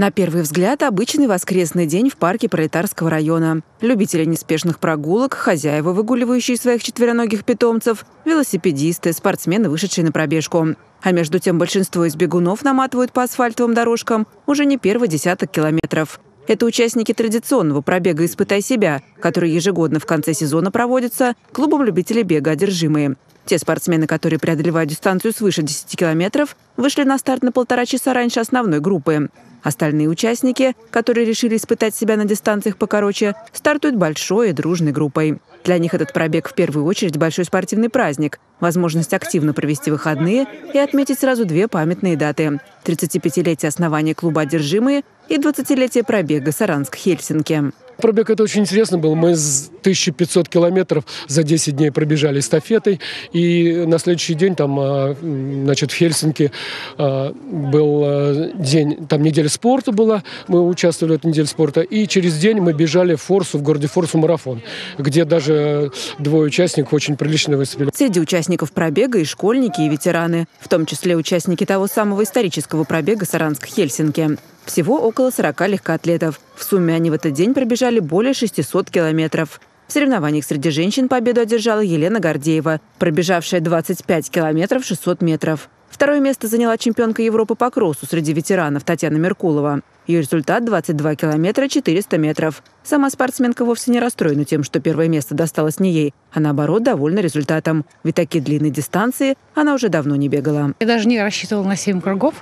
На первый взгляд, обычный воскресный день в парке Пролетарского района. Любители неспешных прогулок, хозяева, выгуливающие своих четвероногих питомцев, велосипедисты, спортсмены, вышедшие на пробежку. А между тем большинство из бегунов наматывают по асфальтовым дорожкам уже не первый десяток километров. Это участники традиционного пробега «Испытай себя», который ежегодно в конце сезона проводится клубом любителей бега «Одержимые». Те спортсмены, которые преодолевают дистанцию свыше 10 километров, вышли на старт на полтора часа раньше основной группы. Остальные участники, которые решили испытать себя на дистанциях покороче, стартуют большой и дружной группой. Для них этот пробег в первую очередь большой спортивный праздник, возможность активно провести выходные и отметить сразу две памятные даты – 35-летие основания клуба «Одержимые» и 20-летие пробега Саранск-Хельсинки. Пробег это очень интересно был. Мы 1500 километров за 10 дней пробежали эстафетой. И на следующий день там, а, значит, в Хельсинки а, был а, день, там неделя спорта была. Мы участвовали в этой неделе спорта. И через день мы бежали в Форсу, в городе Форсу марафон, где даже двое участников очень прилично выступили. Среди участников пробега и школьники, и ветераны, в том числе участники того самого исторического пробега Саранск-Хельсинки. Всего около 40 легкоатлетов. В сумме они в этот день пробежали более 600 километров. В соревнованиях среди женщин победу одержала Елена Гордеева, пробежавшая 25 километров 600 метров. Второе место заняла чемпионка Европы по кроссу среди ветеранов Татьяна Меркулова. Ее результат – 22 километра 400 метров. Сама спортсменка вовсе не расстроена тем, что первое место досталось не ей, а наоборот довольна результатом. Ведь такие длинные дистанции она уже давно не бегала. Я даже не рассчитывала на 7 кругов.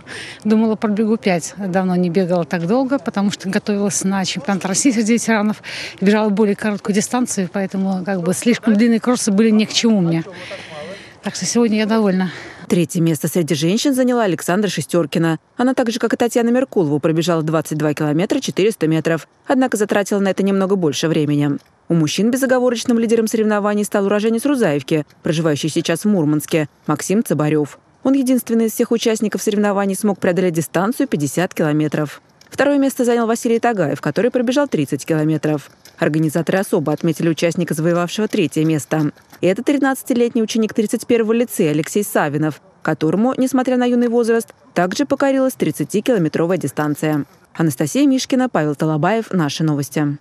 Думала, пробегу 5. Давно не бегала так долго, потому что готовилась на чемпионат России среди ветеранов. Бежала более короткую дистанцию, поэтому как бы слишком длинные кроссы были ни к чему мне. Так что сегодня я довольна. Третье место среди женщин заняла Александра Шестеркина. Она так же, как и Татьяна Меркулова, пробежала 22 километра 400 метров, однако затратила на это немного больше времени. У мужчин безоговорочным лидером соревнований стал уроженец Рузаевки, проживающий сейчас в Мурманске, Максим Цыбарев. Он единственный из всех участников соревнований смог преодолеть дистанцию 50 километров. Второе место занял Василий Тагаев, который пробежал 30 километров. Организаторы особо отметили участника, завоевавшего третье место. И это 13-летний ученик 31-го лицея Алексей Савинов, которому, несмотря на юный возраст, также покорилась 30-километровая дистанция. Анастасия Мишкина, Павел Талабаев. Наши новости.